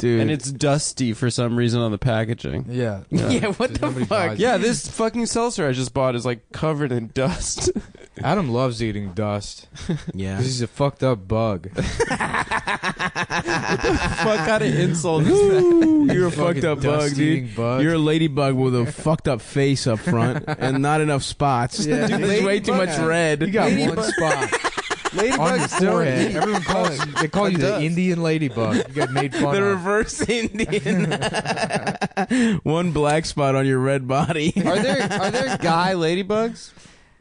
dude. and it's dusty for some reason on the packaging. Yeah. Yeah, what Just the nobody fuck? buys Yeah, this fucking seltzer I just bought is like covered in dust. Adam loves eating dust yeah. because he's a fucked up bug. Fuck kind of insult is that? You're a Fucking fucked up bug, dust-eating dude. Bug. You're a ladybug with a fucked up face up front and not enough spots. Yeah, Dude, dude, There's way too much red. you got Ladybug- one spot on your Ladybugs don't forehead. eat Everyone calls you, they call you the Indian ladybug. You got made fun of the of. reverse Indian. One black spot on your red body. Are there are there guy ladybugs?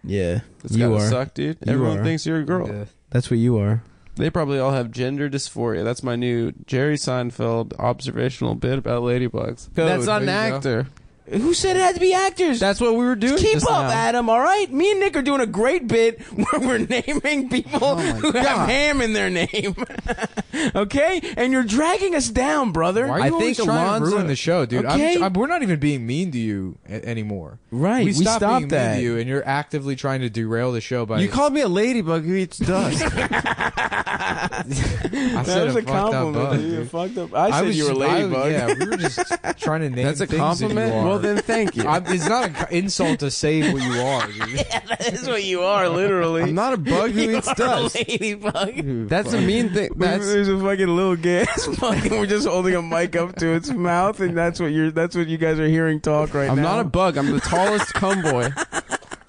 Yeah, That's you gotta are. suck, dude. You Everyone are. thinks you're a girl. Yeah. That's what you are. They probably all have gender dysphoria. That's my new Jerry Seinfeld observational bit about ladybugs. That's not an there go. actor. Who said it had to be actors? That's what we were doing. Keep just up, now. Adam. All right, me and Nick are doing a great bit where we're naming people Oh my who have ham in their name. okay, and you're dragging us down, brother. Why are I you always think trying Alonzo- to ruin the show, dude? Okay. I'm, I'm, we're not even being mean to you a- anymore. Right, we we stopped, stopped being that. mean to you, and you're actively trying to derail the show by. You called me a ladybug who eats dust. I that was a a fucked up compliment. bug, dude. dude. fucked up. I said was you were a just- I- ladybug. yeah, we were just trying to name. That's a compliment. That you are. Well, then thank you. I'm, it's not an insult to say what you are. Dude. that is what you are, literally. I'm not a bug who You eats are dust. a ladybug. That's a mean thing. That's There's a fucking little gas. fucking, we're just holding a mic up to its mouth, and that's what you're. That's what you guys are hearing talk right now. I'm not a bug. I'm the tallest cum boy.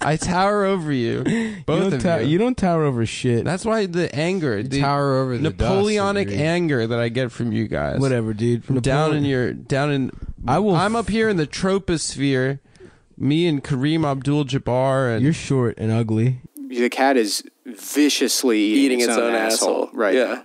I tower over you, both you of tow- you. you don't tower over shit. That's why the anger, the Tower over the Napoleonic dust, anger that I get from you guys. Whatever, dude. From down in your down in. I will. I'm up here in the troposphere. Me and Kareem Abdul-Jabbar and You're short and ugly. The cat is viciously eating, its, own, asshole. Right. Yeah.